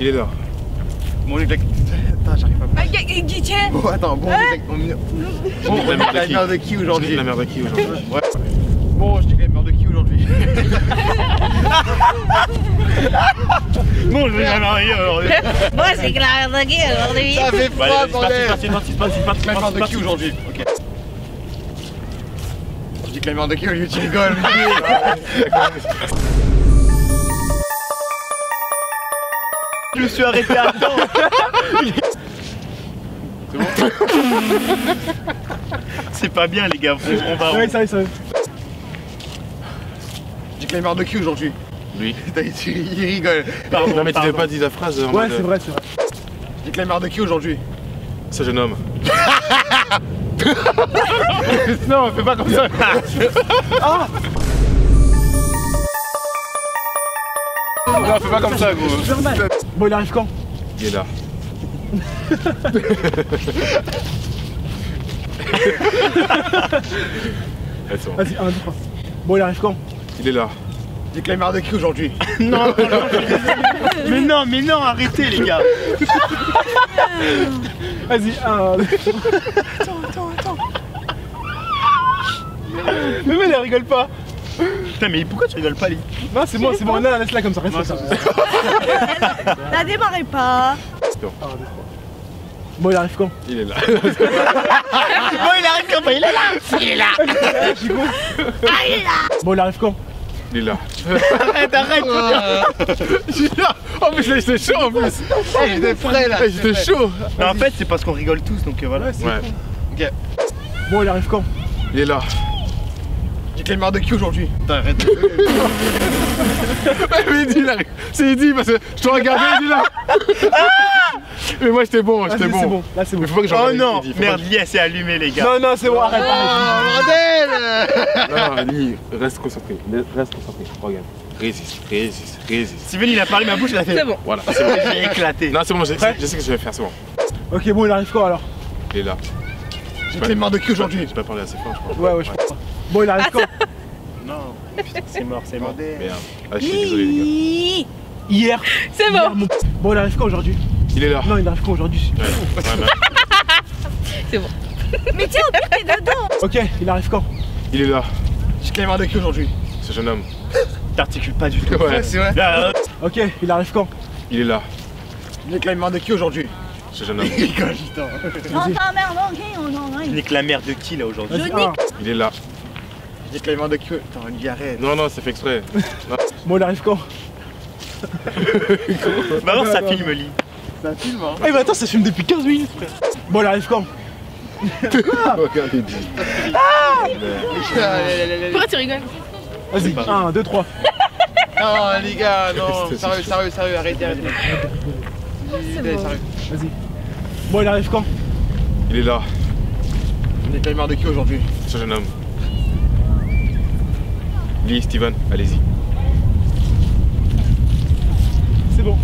Il est là. Bon, les Attends, j'arrive pas. Ah, Guichet Bon, attends, bon, les on... Je dis que la mère de la qui mère de qui Je dis aujourd'hui que la mère de qui aujourd'hui Ouais. Bon, je dis la mère de qui aujourd'hui Non, je vais jamais arriver aujourd'hui. Moi, c'est que la merde de qui aujourd'hui Ça fait froid, bordel C'est parti, c'est parti, c'est parti, c'est parti, La mère de c'est qui parti. aujourd'hui Ok. Je dis que la mère de qui aujourd'hui Tu rigoles Je me suis arrêté à temps. C'est pas bien, les gars. On va. Ouais, ça y est, ça y est. Je dis que la mère de qui aujourd'hui Lui. Putain, il rigole Pardon, Non mais tu pardon. t'avais pas dit la phrase en Ouais, c'est vrai, c'est vrai. Dis que la mère de qui aujourd'hui Ce jeune homme. Non, on fait pas comme ça Non, fais pas comme ça, gros. Bon, il arrive quand? Il est là. Vas-y, 1, 2, 3. Bon, il arrive quand? Il est là. La mère de qui aujourd'hui? Non, non, non, mais non, mais non, arrêtez, les gars. Vas-y, 1, 2, Mais mais elle rigole pas Putain, mais pourquoi tu rigoles pas, les Non, c'est bon, c'est bon, non, laisse-la comme ça, reste comme ça. La démarrez pas Bon, il arrive quand? Il est là. Bon, il arrive quand? Même, il est là. Bon, il arrive quand? Il est là. Arrête, arrête. En plus là j'étais chaud en plus. Eh, j'étais frais là J'étais chaud. Mais en fait, c'est parce qu'on rigole tous, donc euh, voilà. Ouais. Bon, il arrive quand? Il est là. Dis que la mère de qui aujourd'hui Putain, arrête. Mais il dit là. C'est il dit parce que je te regardais il dit là. Mais moi j'étais bon, j'étais c'est bon. bon, là c'est bon. Mais faut pas que j'en Oh non, il merde, l'IA s'est allumé, les gars. Non, non, c'est bon, arrête, arrête. Bordel Non, Lee, reste concentré. Reste concentré. Regarde. Résiste, résiste, résiste. Steven, il a parlé ma bouche, il a fait. C'est bon. Voilà, c'est bon. J'ai éclaté. Non, c'est bon, je, je sais que je vais faire, c'est bon. Ok, bon, il arrive quand alors? Il est là. Que la mère de qui aujourd'hui J'ai pas parlé assez fort, je crois. Ouais, ouais, je crois. Bon, il arrive quand Non, c'est mort, c'est mort. Merde. Ah, je suis désolé, les. Hier. C'est bon mon- Bon, il arrive quand aujourd'hui? Il est là. Non, il arrive quand aujourd'hui? Ouais, ouais, ouais. Mais tiens, au pire, t'es dedans Ok, il arrive quand? Il est là. Mère de qui aujourd'hui Ce jeune homme. T'articules pas du tout. Ouais. c'est vrai Là, Ok, il arrive quand? Il est là. Je dis que la mère de qui aujourd'hui Ce jeune homme. Il mère, non, ok, on en a je nique la mère de qui là aujourd'hui? Un. Il est là. Je dis que la mère de qui Putain, Olivier, arrête Non, non, c'est fait exprès. Bon, il arrive quand Bah alors ça filme, Lee. C'est un film, hein Eh, mais attends, ça filme depuis 15 minutes, frère. Bon, il arrive quand. Pourquoi tu rigoles Vas-y, 1, 2, 3. Non, les gars, non Sérieux, sérieux, sérieux, arrêtez, arrêtez Allez, bon. sérieux Vas-y. Bon, il arrive quand Il est là. Que la mère de qui aujourd'hui Ce jeune homme. Lee, Steven, allez-y. C'est bon.